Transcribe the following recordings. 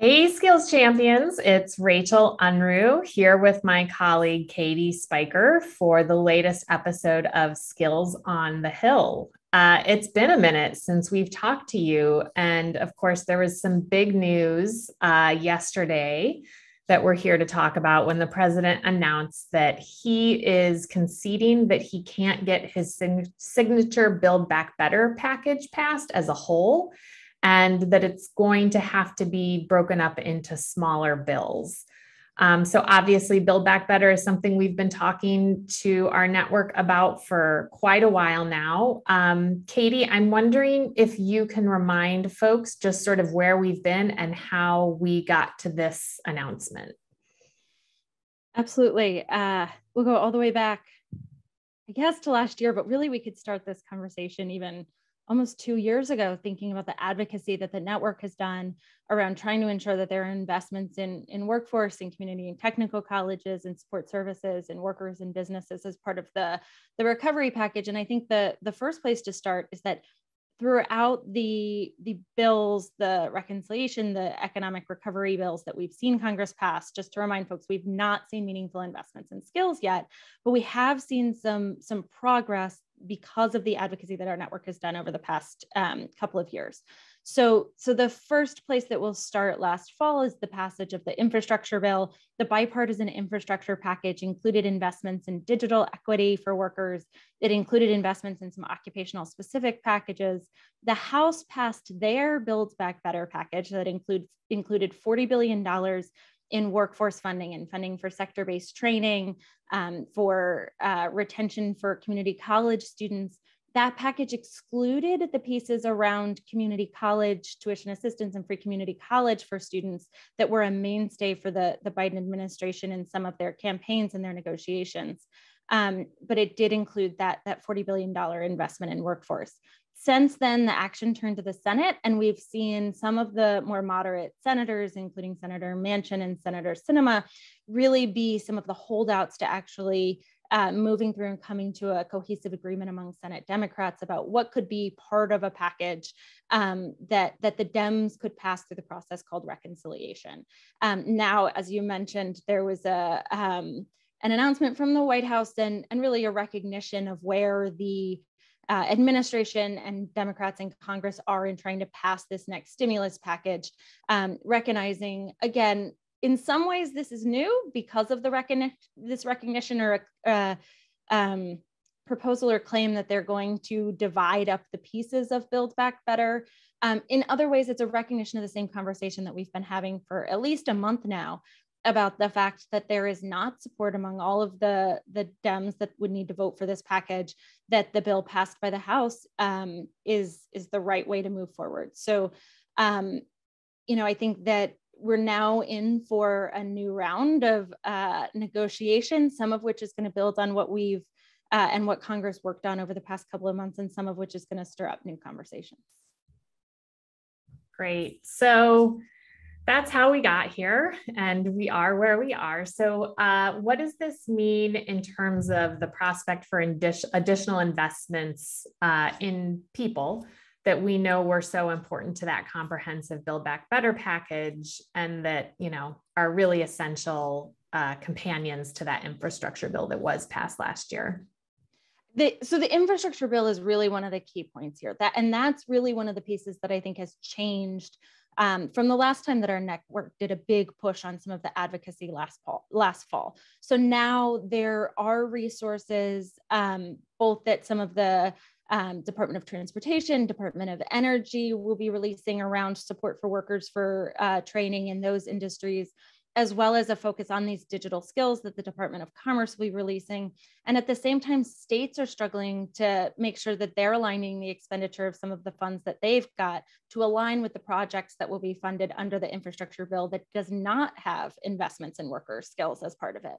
Hey, Skills Champions. It's Rachel Unruh here with my colleague Katie Spiker for the latest episode of Skills on the Hill. Uh, it's been a minute since we've talked to you. And of course, there was some big news uh, yesterday that we're here to talk about when the president announced that he is conceding that he can't get his signature Build Back Better package passed as a whole and that it's going to have to be broken up into smaller bills. Um, so, obviously, Build Back Better is something we've been talking to our network about for quite a while now. Um, Katie, I'm wondering if you can remind folks just sort of where we've been and how we got to this announcement. Absolutely. Uh, we'll go all the way back, I guess, to last year, but really we could start this conversation even almost two years ago thinking about the advocacy that the network has done around trying to ensure that there are investments in, in workforce and community and technical colleges and support services and workers and businesses as part of the, the recovery package. And I think the, the first place to start is that throughout the the bills the reconciliation the economic recovery bills that we've seen congress pass just to remind folks we've not seen meaningful investments in skills yet but we have seen some some progress because of the advocacy that our network has done over the past um, couple of years. So, so the first place that we'll start last fall is the passage of the infrastructure bill. The bipartisan infrastructure package included investments in digital equity for workers. It included investments in some occupational specific packages. The House passed their Builds Back Better package that includes included $40 billion in workforce funding and funding for sector based training, um, for uh, retention for community college students. That package excluded the pieces around community college tuition assistance and free community college for students that were a mainstay for the, the Biden administration in some of their campaigns and their negotiations. Um, but it did include that, that $40 billion investment in workforce. Since then, the action turned to the Senate, and we've seen some of the more moderate senators, including Senator Manchin and Senator Sinema, really be some of the holdouts to actually uh, moving through and coming to a cohesive agreement among Senate Democrats about what could be part of a package um, that, that the Dems could pass through the process called reconciliation. Um, now, as you mentioned, there was a um, an announcement from the White House and, and really a recognition of where the uh, administration and Democrats in Congress are in trying to pass this next stimulus package, um, recognizing again, in some ways this is new because of the recognition, this recognition or uh, um, proposal or claim that they're going to divide up the pieces of Build Back Better. Um, in other ways, it's a recognition of the same conversation that we've been having for at least a month now, about the fact that there is not support among all of the the Dems that would need to vote for this package that the bill passed by the House um, is is the right way to move forward. So, um, you know, I think that we're now in for a new round of uh, negotiations, some of which is going to build on what we've uh, and what Congress worked on over the past couple of months, and some of which is going to stir up new conversations. Great. So that's how we got here and we are where we are. So, uh, what does this mean in terms of the prospect for additional investments uh, in people that we know were so important to that comprehensive Build Back Better package and that, you know, are really essential uh, companions to that infrastructure bill that was passed last year? The, so the infrastructure bill is really one of the key points here that and that's really one of the pieces that i think has changed um, from the last time that our network did a big push on some of the advocacy last fall. Last fall. So now there are resources, um, both that some of the um, Department of Transportation, Department of Energy will be releasing around support for workers for uh, training in those industries as well as a focus on these digital skills that the Department of Commerce will be releasing. And at the same time, states are struggling to make sure that they're aligning the expenditure of some of the funds that they've got to align with the projects that will be funded under the infrastructure bill that does not have investments in worker skills as part of it.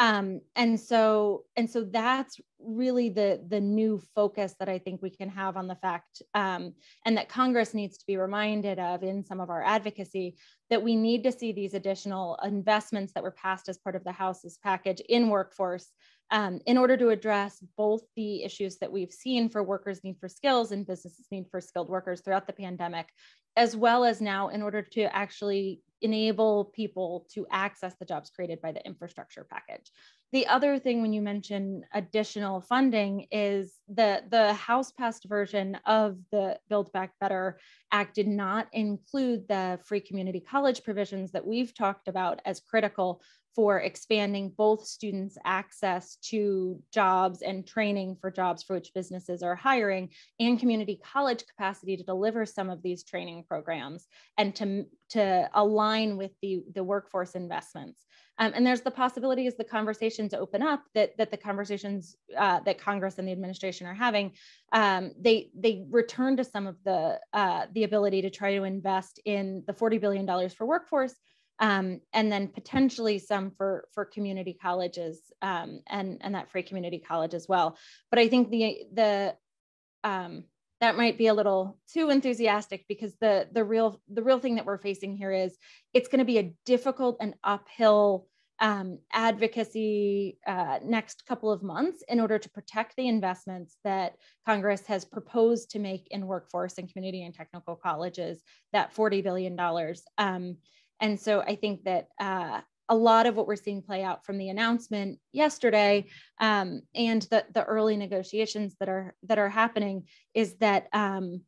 Um, and so and so that's really the the new focus that I think we can have on the fact um, and that Congress needs to be reminded of in some of our advocacy that we need to see these additional investments that were passed as part of the House's package in workforce um, in order to address both the issues that we've seen for workers' need for skills and businesses' need for skilled workers throughout the pandemic, as well as now in order to actually enable people to access the jobs created by the infrastructure package. The other thing when you mention additional funding is the, the House passed version of the Build Back Better Act did not include the free community college provisions that we've talked about as critical for expanding both students' access to jobs and training for jobs for which businesses are hiring and community college capacity to deliver some of these training programs and to, to align with the, the workforce investments. Um, and there's the possibility as the conversations open up that, that the conversations uh, that Congress and the administration are having, um, they, they return to some of the, uh, the ability to try to invest in the $40 billion for workforce um, and then potentially some for for community colleges um, and and that free community college as well. But I think the the um, that might be a little too enthusiastic because the the real the real thing that we're facing here is it's going to be a difficult and uphill um, advocacy uh, next couple of months in order to protect the investments that Congress has proposed to make in workforce and community and technical colleges, that $40 billion. Um, and so I think that uh, a lot of what we're seeing play out from the announcement yesterday um, and the, the early negotiations that are that are happening is that um,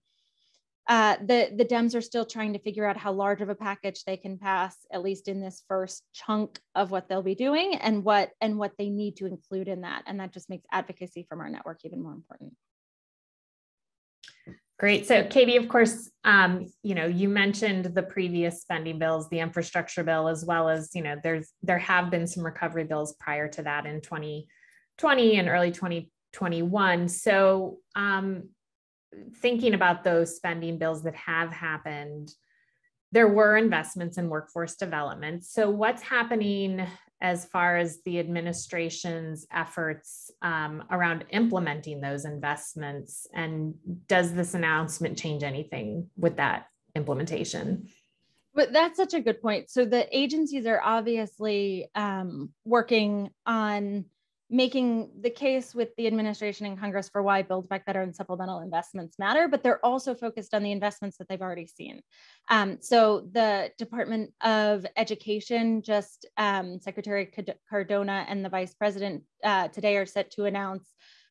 uh, the the Dems are still trying to figure out how large of a package they can pass, at least in this first chunk of what they'll be doing, and what and what they need to include in that, and that just makes advocacy from our network even more important. Great. So, Katie, of course, um, you know, you mentioned the previous spending bills, the infrastructure bill, as well as, you know, there's there have been some recovery bills prior to that in 2020 and early 2021. So, um, thinking about those spending bills that have happened, there were investments in workforce development. So, what's happening as far as the administration's efforts um, around implementing those investments? And does this announcement change anything with that implementation? But that's such a good point. So the agencies are obviously um, working on making the case with the administration and Congress for why Build Back Better and supplemental investments matter, but they're also focused on the investments that they've already seen. Um, so the Department of Education, just um, Secretary Cardona and the Vice President uh, today are set to announce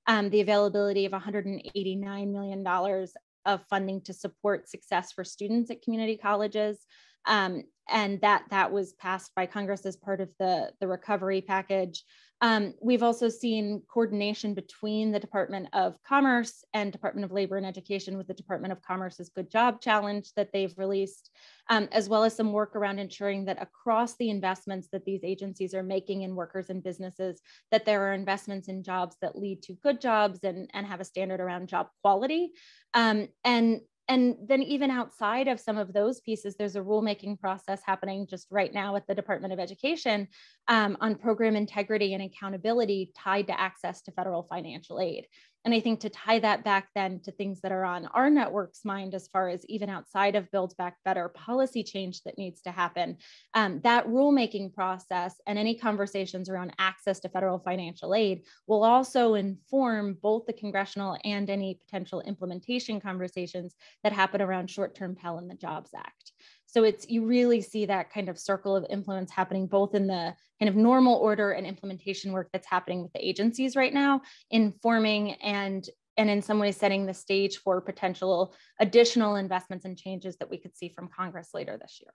um, the availability of $189 million of funding to support success for students at community colleges. Um, and that that was passed by Congress as part of the, the recovery package. Um, we've also seen coordination between the Department of Commerce and Department of Labor and Education with the Department of Commerce's Good Job Challenge that they've released, um, as well as some work around ensuring that across the investments that these agencies are making in workers and businesses, that there are investments in jobs that lead to good jobs and, and have a standard around job quality. Um, and and then even outside of some of those pieces there's a rulemaking process happening just right now at the department of education um, on program integrity and accountability tied to access to federal financial aid and I think to tie that back then to things that are on our network's mind, as far as even outside of Build Back Better policy change that needs to happen, um, that rulemaking process and any conversations around access to federal financial aid will also inform both the congressional and any potential implementation conversations that happen around short term Pell and the Jobs Act. So it's you really see that kind of circle of influence happening both in the kind of normal order and implementation work that's happening with the agencies right now, informing and and in some ways setting the stage for potential additional investments and changes that we could see from Congress later this year.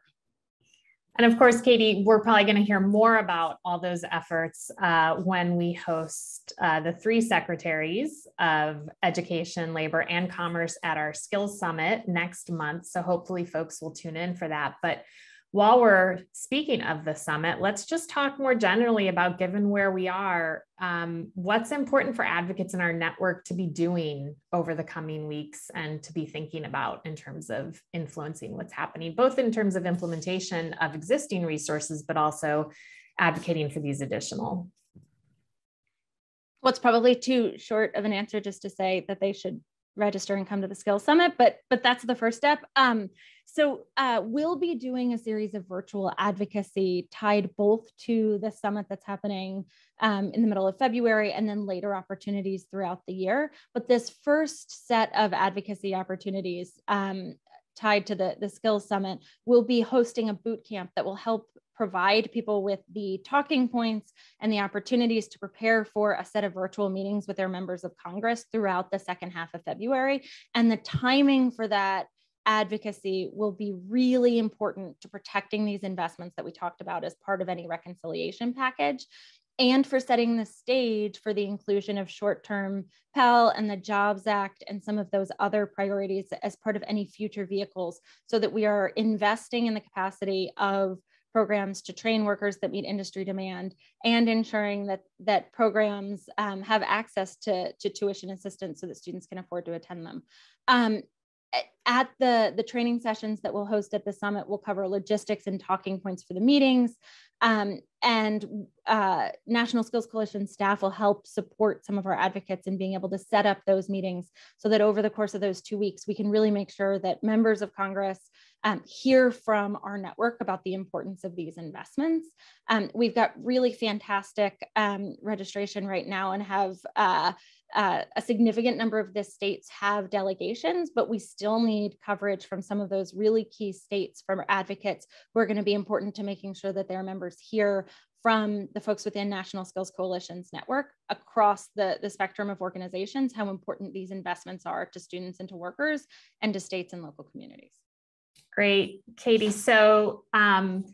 And of course, Katie, we're probably going to hear more about all those efforts uh, when we host uh, the three secretaries of Education, Labor, and Commerce at our Skills Summit next month. So hopefully, folks will tune in for that. But while we're speaking of the summit, let's just talk more generally about given where we are, um, what's important for advocates in our network to be doing over the coming weeks and to be thinking about in terms of influencing what's happening, both in terms of implementation of existing resources, but also advocating for these additional. Well, it's probably too short of an answer just to say that they should register and come to the skills summit but but that's the first step. Um, so uh, we'll be doing a series of virtual advocacy tied both to the summit that's happening um, in the middle of february and then later opportunities throughout the year. But this first set of advocacy opportunities um, tied to the, the Skills Summit, we'll be hosting a boot camp that will help provide people with the talking points and the opportunities to prepare for a set of virtual meetings with their members of Congress throughout the second half of February. And the timing for that advocacy will be really important to protecting these investments that we talked about as part of any reconciliation package and for setting the stage for the inclusion of short-term Pell and the Jobs Act and some of those other priorities as part of any future vehicles so that we are investing in the capacity of programs to train workers that meet industry demand and ensuring that that programs um, have access to, to tuition assistance so that students can afford to attend them. Um, at the, the training sessions that we'll host at the summit, we'll cover logistics and talking points for the meetings. Um, and uh, National Skills Coalition staff will help support some of our advocates in being able to set up those meetings so that over the course of those two weeks, we can really make sure that members of Congress um, hear from our network about the importance of these investments. Um, we've got really fantastic um, registration right now and have uh, uh, a significant number of the states have delegations, but we still need coverage from some of those really key states from advocates who are going to be important to making sure that their members hear from the folks within National Skills Coalition's network across the, the spectrum of organizations, how important these investments are to students and to workers and to states and local communities. Great, Katie. So um,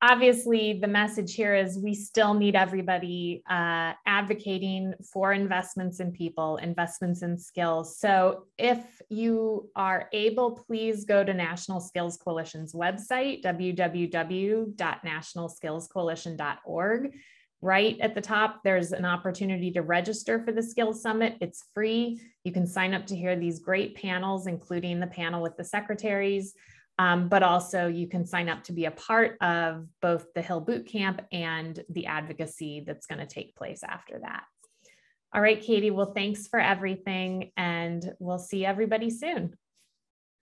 obviously the message here is we still need everybody uh, advocating for investments in people investments in skills. So if you are able please go to national skills coalition's website www.nationalskillscoalition.org right at the top there's an opportunity to register for the skills summit. It's free. You can sign up to hear these great panels including the panel with the secretaries um, but also you can sign up to be a part of both the Hill Boot Camp and the advocacy that's going to take place after that. All right, Katie, well, thanks for everything, and we'll see everybody soon.